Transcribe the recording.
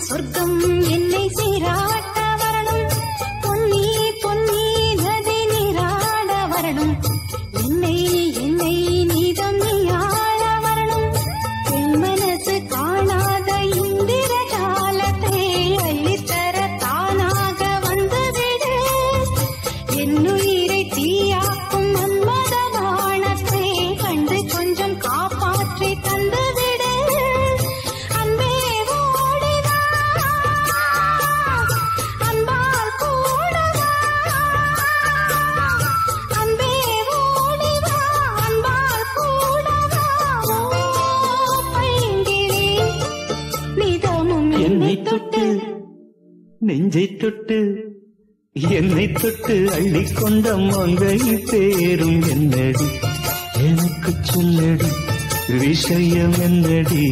சொர்க்கம் என்னை சீராட்ட வரணும். பொன்னி பொன்னி நதி நீராட வரணும். என்னை என்னை நீதம் நீ வரணும். என் மனசு காணாத இந்திர காலத்தை அள்ளித்தர தானாக வந்துவிடு என்னுயிரை தீ தொட்டு நெஞ்சை தொட்டு என்னை தொட்டு அள்ளி கொண்ட மங்கை பேரும் என்னடி? எனக்கு சொல்லடி விஷயம் என்னடி?